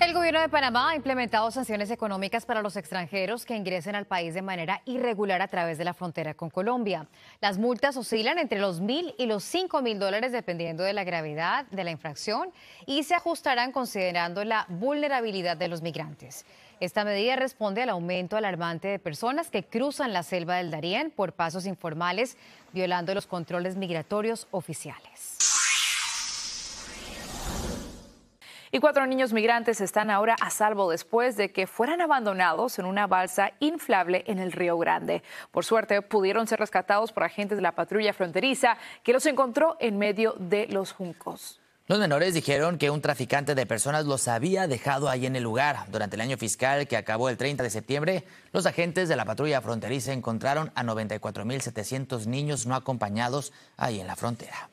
El gobierno de Panamá ha implementado sanciones económicas para los extranjeros que ingresen al país de manera irregular a través de la frontera con Colombia. Las multas oscilan entre los mil y los cinco mil dólares dependiendo de la gravedad de la infracción y se ajustarán considerando la vulnerabilidad de los migrantes. Esta medida responde al aumento alarmante de personas que cruzan la selva del Darién por pasos informales, violando los controles migratorios oficiales. Y cuatro niños migrantes están ahora a salvo después de que fueran abandonados en una balsa inflable en el Río Grande. Por suerte, pudieron ser rescatados por agentes de la patrulla fronteriza que los encontró en medio de los juncos. Los menores dijeron que un traficante de personas los había dejado ahí en el lugar. Durante el año fiscal que acabó el 30 de septiembre, los agentes de la patrulla fronteriza encontraron a 94.700 niños no acompañados ahí en la frontera.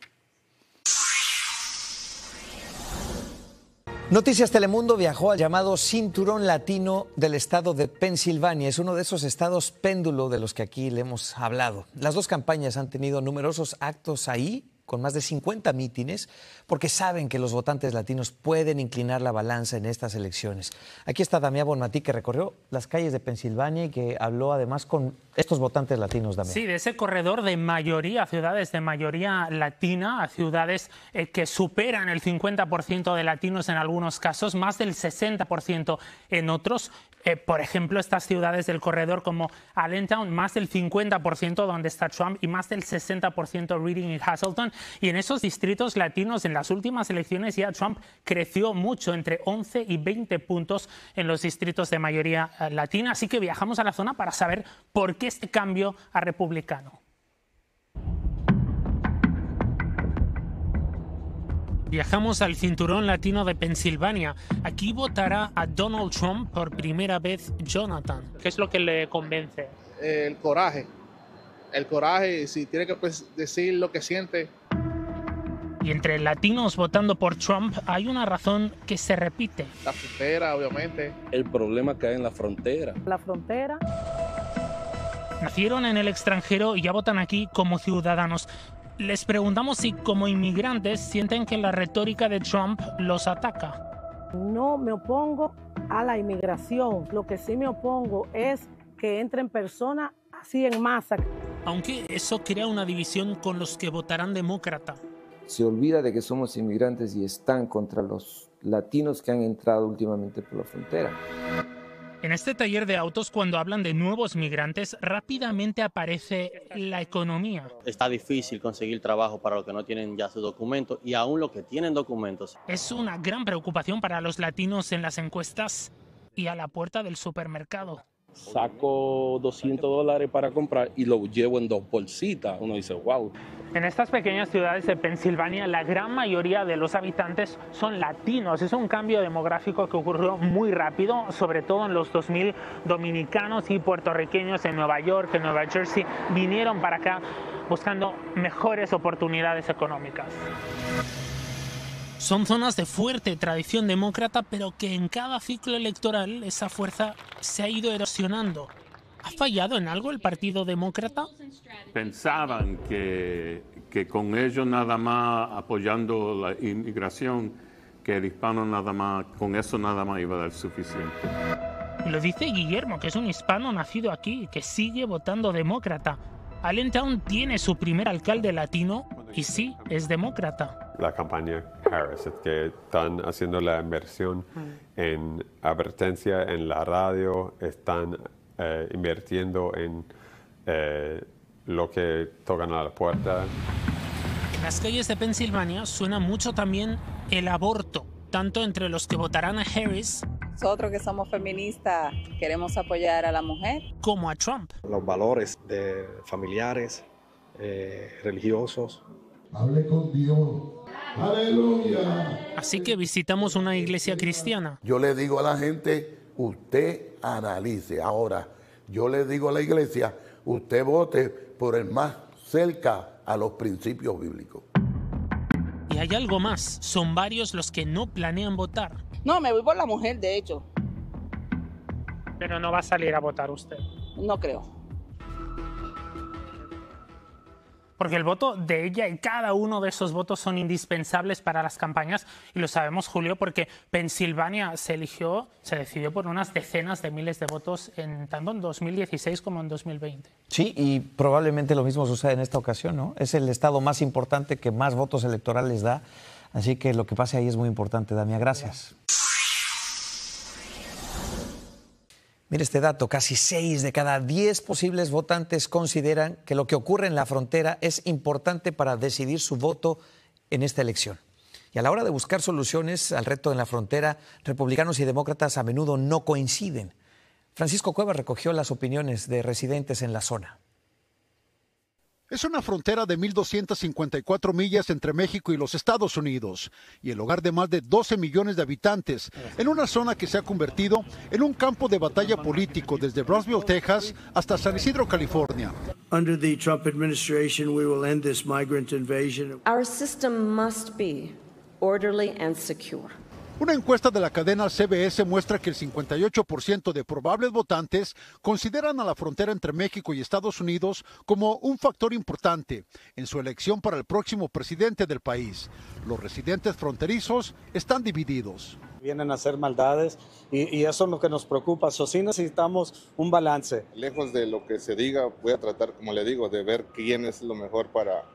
Noticias Telemundo viajó al llamado Cinturón Latino del estado de Pensilvania. Es uno de esos estados péndulo de los que aquí le hemos hablado. Las dos campañas han tenido numerosos actos ahí con más de 50 mítines, porque saben que los votantes latinos pueden inclinar la balanza en estas elecciones. Aquí está Damián Bonmatí, que recorrió las calles de Pensilvania y que habló además con estos votantes latinos, Damián. Sí, de ese corredor de mayoría, ciudades de mayoría latina, a ciudades eh, que superan el 50% de latinos en algunos casos, más del 60% en otros. Eh, por ejemplo, estas ciudades del corredor como Allentown, más del 50% donde está Trump y más del 60% Reading y Hasselton. Y en esos distritos latinos, en las últimas elecciones ya Trump creció mucho, entre 11 y 20 puntos en los distritos de mayoría eh, latina. Así que viajamos a la zona para saber por qué este cambio a republicano. Viajamos al cinturón latino de Pensilvania. Aquí votará a Donald Trump por primera vez Jonathan. ¿Qué es lo que le convence? El coraje. El coraje, si tiene que pues, decir lo que siente. Y entre latinos votando por Trump hay una razón que se repite. La frontera, obviamente. El problema que hay en la frontera. La frontera. Nacieron en el extranjero y ya votan aquí como ciudadanos. Les preguntamos si como inmigrantes sienten que la retórica de Trump los ataca. No me opongo a la inmigración. Lo que sí me opongo es que entren personas así en masa. Aunque eso crea una división con los que votarán demócrata. Se olvida de que somos inmigrantes y están contra los latinos que han entrado últimamente por la frontera. En este taller de autos, cuando hablan de nuevos migrantes, rápidamente aparece la economía. Está difícil conseguir trabajo para los que no tienen ya su documento y aún los que tienen documentos. Es una gran preocupación para los latinos en las encuestas y a la puerta del supermercado saco 200 dólares para comprar y lo llevo en dos bolsitas. Uno dice, wow. En estas pequeñas ciudades de Pensilvania, la gran mayoría de los habitantes son latinos. Es un cambio demográfico que ocurrió muy rápido, sobre todo en los 2000 dominicanos y puertorriqueños en Nueva York, en Nueva Jersey, vinieron para acá buscando mejores oportunidades económicas. Son zonas de fuerte tradición demócrata, pero que en cada ciclo electoral esa fuerza se ha ido erosionando. ¿Ha fallado en algo el Partido Demócrata? Pensaban que, que con ellos nada más apoyando la inmigración, que el hispano nada más, con eso nada más iba a dar suficiente. Lo dice Guillermo, que es un hispano nacido aquí, que sigue votando demócrata. Allentown tiene su primer alcalde latino y sí, es demócrata. La campaña Harris, que están haciendo la inversión en advertencia en la radio, están eh, invirtiendo en eh, lo que tocan a la puerta. En las calles de Pensilvania suena mucho también el aborto, tanto entre los que votarán a Harris nosotros que somos feministas queremos apoyar a la mujer. Como a Trump. Los valores de familiares, eh, religiosos. Hable con Dios. Aleluya. Así que visitamos una iglesia cristiana. Yo le digo a la gente, usted analice. Ahora, yo le digo a la iglesia, usted vote por el más cerca a los principios bíblicos. Y hay algo más, son varios los que no planean votar. No, me voy por la mujer, de hecho. Pero no va a salir a votar usted. No creo. Porque el voto de ella y cada uno de esos votos son indispensables para las campañas y lo sabemos, Julio, porque Pensilvania se eligió, se decidió por unas decenas de miles de votos en, tanto en 2016 como en 2020. Sí, y probablemente lo mismo sucede en esta ocasión, ¿no? Es el estado más importante que más votos electorales da, así que lo que pase ahí es muy importante, Damia. Gracias. Mire este dato, casi 6 de cada 10 posibles votantes consideran que lo que ocurre en la frontera es importante para decidir su voto en esta elección. Y a la hora de buscar soluciones al reto en la frontera, republicanos y demócratas a menudo no coinciden. Francisco Cueva recogió las opiniones de residentes en la zona. Es una frontera de 1.254 millas entre México y los Estados Unidos y el hogar de más de 12 millones de habitantes en una zona que se ha convertido en un campo de batalla político desde Brownsville, Texas, hasta San Isidro, California. Under the Trump administration, we will end this migrant invasion. Our system must be orderly and secure. Una encuesta de la cadena CBS muestra que el 58% de probables votantes consideran a la frontera entre México y Estados Unidos como un factor importante en su elección para el próximo presidente del país. Los residentes fronterizos están divididos. Vienen a hacer maldades y, eso es lo que nos preocupa. So, sí necesitamos un balance. Lejos de lo que se diga, voy a tratar, como le digo, de ver quién es lo mejor para,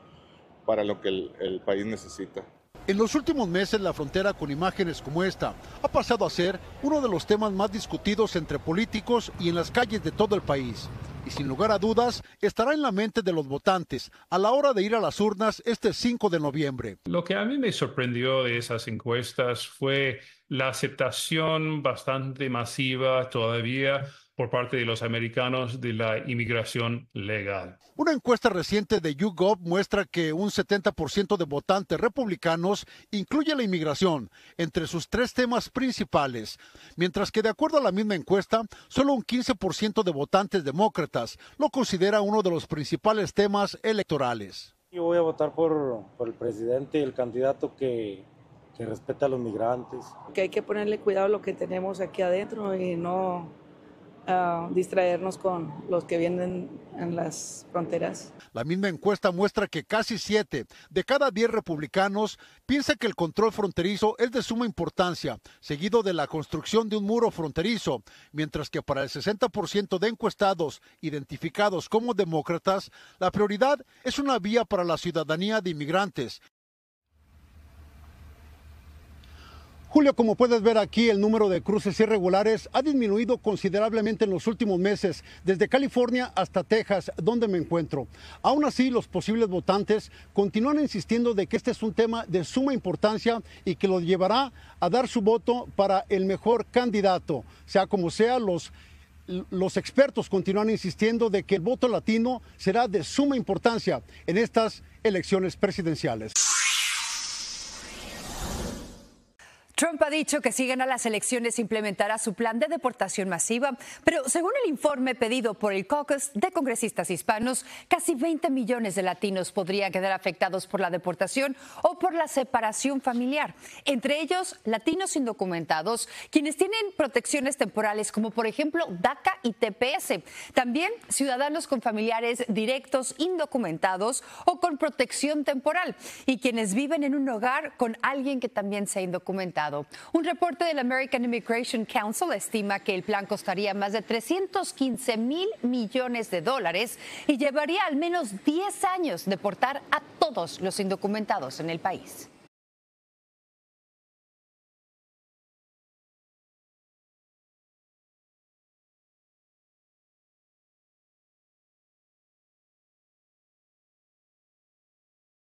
para lo que el país necesita. En los últimos meses la frontera con imágenes como esta ha pasado a ser uno de los temas más discutidos entre políticos y en las calles de todo el país. Y sin lugar a dudas estará en la mente de los votantes a la hora de ir a las urnas este 5 de noviembre. Lo que a mí me sorprendió de esas encuestas fue la aceptación bastante masiva todavía por parte de los americanos de la inmigración legal. Una encuesta reciente de YouGov muestra que un 70% de votantes republicanos incluye la inmigración entre sus tres temas principales, mientras que de acuerdo a la misma encuesta, solo un 15% de votantes demócratas lo considera uno de los principales temas electorales. Yo voy a votar por, el presidente y el candidato que, que respeta a los migrantes. Que hay que ponerle cuidado a lo que tenemos aquí adentro y no distraernos con los que vienen en las fronteras. La misma encuesta muestra que casi siete de cada diez republicanos piensa que el control fronterizo es de suma importancia, seguido de la construcción de un muro fronterizo, mientras que para el 60% de encuestados identificados como demócratas, la prioridad es una vía para la ciudadanía de inmigrantes Julio, como puedes ver aquí, el número de cruces irregulares ha disminuido considerablemente en los últimos meses, desde California hasta Texas, donde me encuentro. Aún así, los posibles votantes continúan insistiendo de que este es un tema de suma importancia y que lo llevará a dar su voto para el mejor candidato. Sea como sea, los los expertos continúan insistiendo de que el voto latino será de suma importancia en estas elecciones presidenciales. Trump ha dicho que si gana las elecciones implementará su plan de deportación masiva, pero según el informe pedido por el caucus de congresistas hispanos, casi 20 millones de latinos podrían quedar afectados por la deportación o por la separación familiar, entre ellos latinos indocumentados, quienes tienen protecciones temporales como por ejemplo DACA y TPS, también ciudadanos con familiares directos indocumentados o con protección temporal y quienes viven en un hogar con alguien que también sea indocumentado. Un reporte del American Immigration Council estima que el plan costaría más de 315 mil millones de dólares y llevaría al menos 10 años deportar a todos los indocumentados en el país.